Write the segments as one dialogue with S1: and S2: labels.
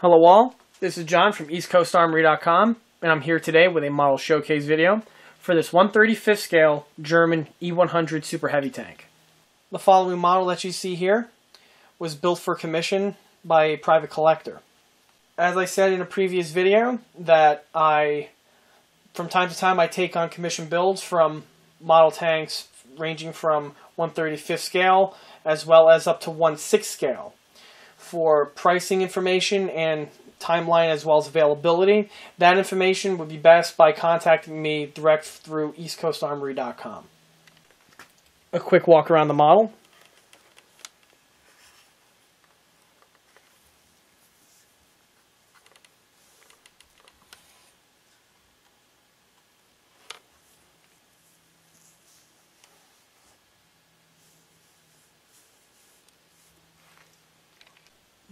S1: Hello all, this is John from EastCoastArmory.com and I'm here today with a model showcase video for this 135th scale German E100 Super Heavy tank. The following model that you see here was built for commission by a private collector. As I said in a previous video that I, from time to time I take on commission builds from model tanks ranging from 135th scale as well as up to 1 6 scale for pricing information and timeline as well as availability. That information would be best by contacting me direct through eastcoastarmory.com. A quick walk around the model.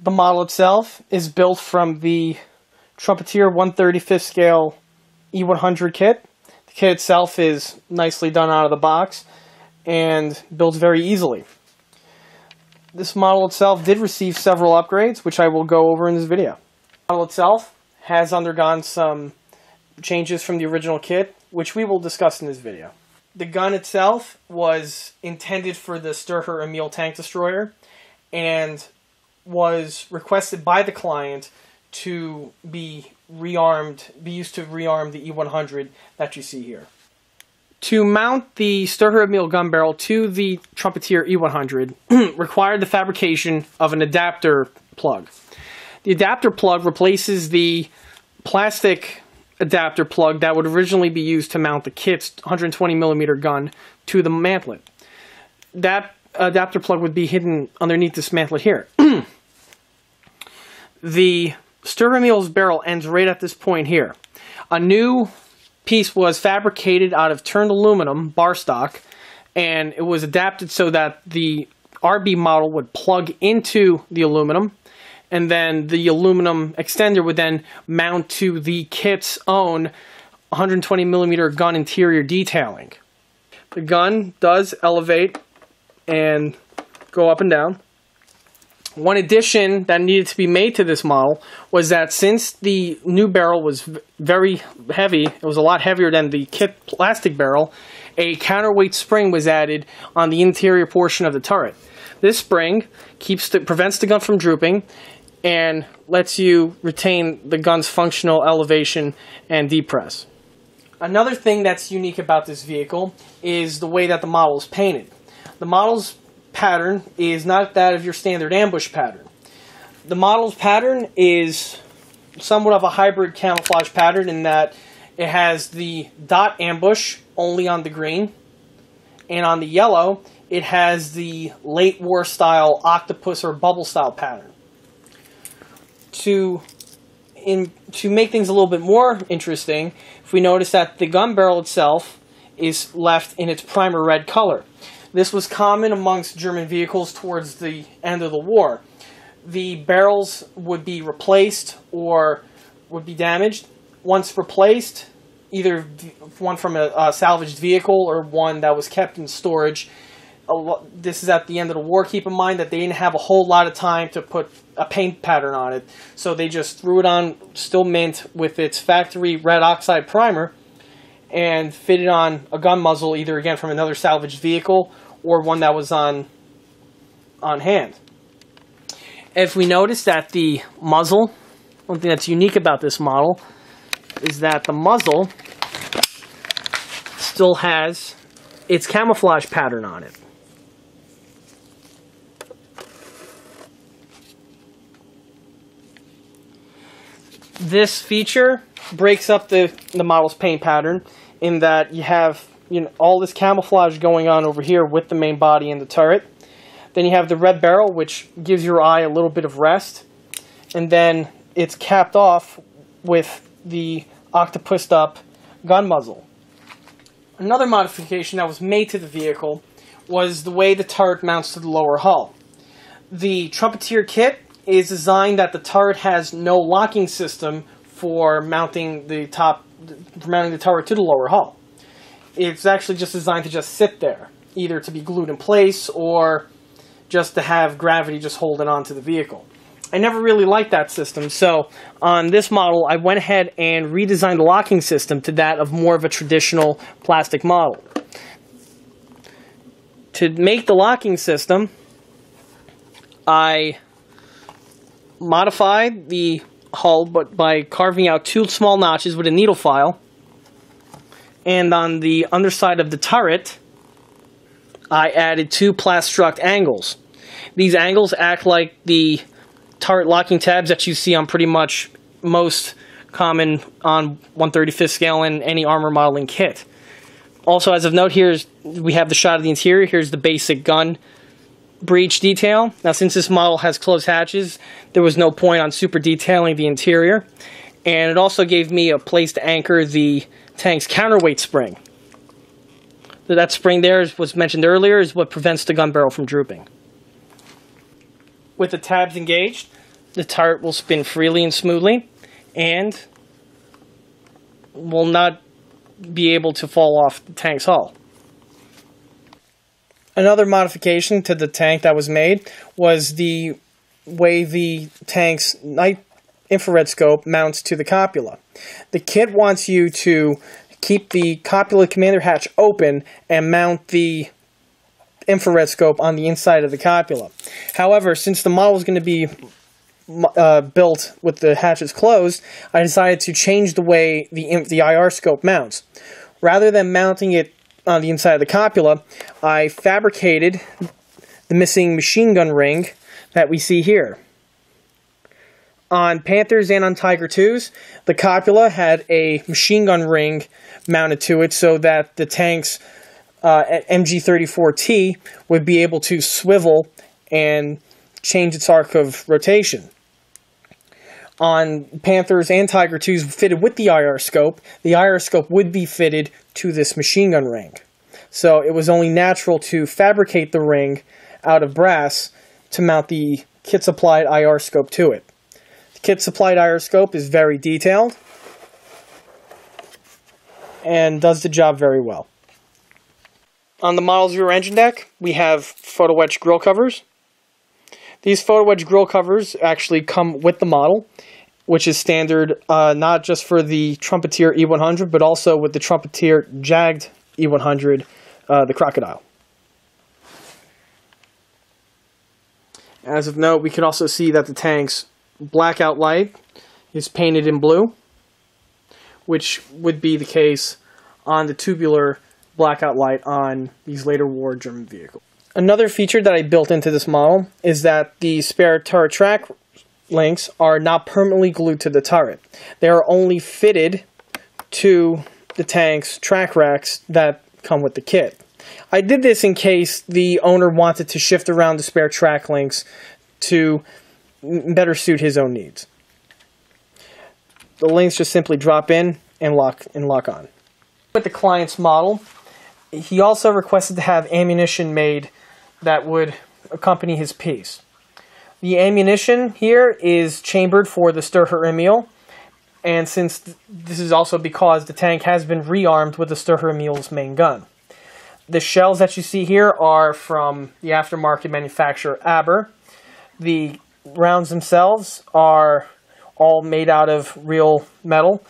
S1: The model itself is built from the Trumpeter 135th scale E100 kit. The kit itself is nicely done out of the box and builds very easily. This model itself did receive several upgrades, which I will go over in this video. The model itself has undergone some changes from the original kit, which we will discuss in this video. The gun itself was intended for the Sturer Emil tank destroyer, and was requested by the client to be rearmed, be used to rearm the E100 that you see here. To mount the Sturer Emil gun barrel to the Trumpeter E100 required the fabrication of an adapter plug. The adapter plug replaces the plastic adapter plug that would originally be used to mount the kit's 120 millimeter gun to the mantlet. That adapter plug would be hidden underneath this mantlet here. the Emil's barrel ends right at this point here. A new piece was fabricated out of turned aluminum bar stock, and it was adapted so that the RB model would plug into the aluminum, and then the aluminum extender would then mount to the kit's own 120 millimeter gun interior detailing. The gun does elevate and go up and down. One addition that needed to be made to this model was that since the new barrel was very heavy, it was a lot heavier than the kit plastic barrel, a counterweight spring was added on the interior portion of the turret. This spring keeps the, prevents the gun from drooping and lets you retain the gun's functional elevation and depress. Another thing that's unique about this vehicle is the way that the model is painted. The model's pattern is not that of your standard ambush pattern. The model's pattern is somewhat of a hybrid camouflage pattern in that it has the dot ambush only on the green, and on the yellow, it has the late war style octopus or bubble style pattern. To in to make things a little bit more interesting, if we notice that the gun barrel itself is left in its primer red color. This was common amongst German vehicles towards the end of the war. The barrels would be replaced or would be damaged. Once replaced, either one from a, a salvaged vehicle or one that was kept in storage. This is at the end of the war. Keep in mind that they didn't have a whole lot of time to put a paint pattern on it, so they just threw it on still mint with its factory red oxide primer and fitted on a gun muzzle, either again from another salvaged vehicle or one that was on on hand. If we notice that the muzzle, one thing that's unique about this model is that the muzzle still has its camouflage pattern on it. This feature breaks up the, the model's paint pattern in that you have you know all this camouflage going on over here with the main body and the turret. Then you have the red barrel, which gives your eye a little bit of rest, and then it's capped off with the octopused up gun muzzle. Another modification that was made to the vehicle was the way the turret mounts to the lower hull. The Trumpeter kit is designed that the turret has no locking system for mounting the top, for mounting the turret to the lower hull it's actually just designed to just sit there, either to be glued in place or just to have gravity just holding it onto the vehicle. I never really liked that system. So on this model, I went ahead and redesigned the locking system to that of more of a traditional plastic model. To make the locking system, I modified the hull but by carving out two small notches with a needle file. And on the underside of the turret, I added two Plastruct angles. These angles act like the turret locking tabs that you see on pretty much most common on 135th scale in any armor modeling kit. Also, as of note, here's we have the shot of the interior. Here's the basic gun breech detail. Now, since this model has closed hatches, there was no point on super detailing the interior. And it also gave me a place to anchor the tank's counterweight spring. That spring there was mentioned earlier is what prevents the gun barrel from drooping. With the tabs engaged, the turret will spin freely and smoothly and will not be able to fall off the tank's hull. Another modification to the tank that was made was the way the tank's night infrared scope mounts to the cupola. The kit wants you to keep the cupola commander hatch open and mount the infrared scope on the inside of the cupola. However, since the model is going to be uh, built with the hatches closed, I decided to change the way the, the IR scope mounts. Rather than mounting it on the inside of the cupola, I fabricated the missing machine gun ring that we see here. On Panthers and on Tiger 2s, the cupola had a machine gun ring mounted to it so that the tank's uh, MG34T would be able to swivel and change its arc of rotation. On Panthers and Tiger 2s fitted with the IR scope, the IR scope would be fitted to this machine gun ring. So it was only natural to fabricate the ring out of brass to mount the kit supplied IR scope to it. Kit supplied IR scope is very detailed and does the job very well. On the model's rear engine deck, we have photo etch grill covers. These photo etch grill covers actually come with the model, which is standard uh, not just for the Trumpeter E100, but also with the Trumpeter Jagged E100, uh, the Crocodile. As of note, we can also see that the tank's blackout light is painted in blue which would be the case on the tubular blackout light on these later war German vehicles. Another feature that I built into this model is that the spare turret track links are not permanently glued to the turret. They are only fitted to the tank's track racks that come with the kit. I did this in case the owner wanted to shift around the spare track links to better suit his own needs the links just simply drop in and lock and lock on. With the client's model, he also requested to have ammunition made that would accompany his piece. The ammunition here is chambered for the Sturer Emil, and since th this is also because the tank has been rearmed with the Sturer Emil's main gun. The shells that you see here are from the aftermarket manufacturer Aber. The rounds themselves are all made out of real metal.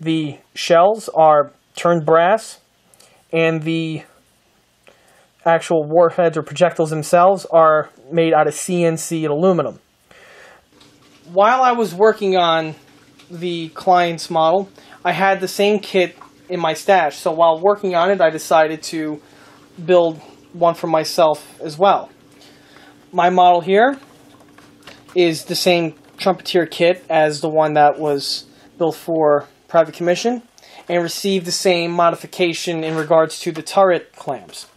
S1: The shells are turned brass, and the actual warheads or projectiles themselves are made out of CNC aluminum. While I was working on the client's model, I had the same kit in my stash. So while working on it, I decided to build one for myself as well. My model here is the same trumpeter kit as the one that was built for private commission and received the same modification in regards to the turret clamps.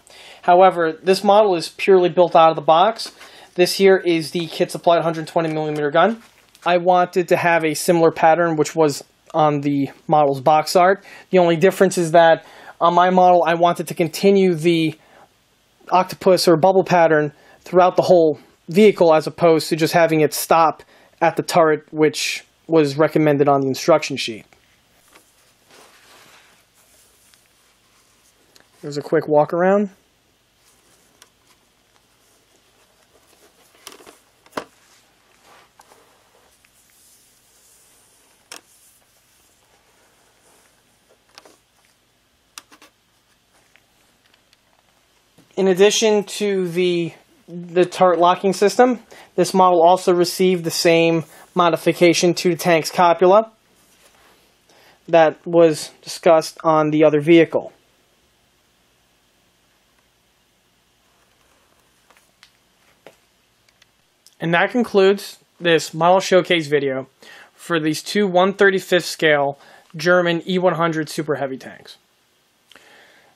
S1: However, this model is purely built out of the box. This here is the kit supplied 120mm gun. I wanted to have a similar pattern which was on the model's box art. The only difference is that on my model I wanted to continue the octopus or bubble pattern throughout the whole vehicle as opposed to just having it stop at the turret, which was recommended on the instruction sheet. There's a quick walk around. In addition to the the turret locking system, this model also received the same modification to the tank's cupola that was discussed on the other vehicle. And that concludes this model showcase video for these two 135th scale German E100 Super Heavy tanks.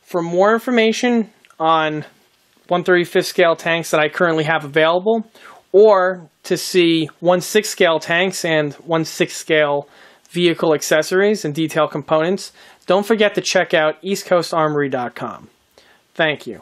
S1: For more information on 135th scale tanks that I currently have available, or to see 1 6 scale tanks and 1 6 scale vehicle accessories and detail components, don't forget to check out eastcoastarmory.com. Thank you.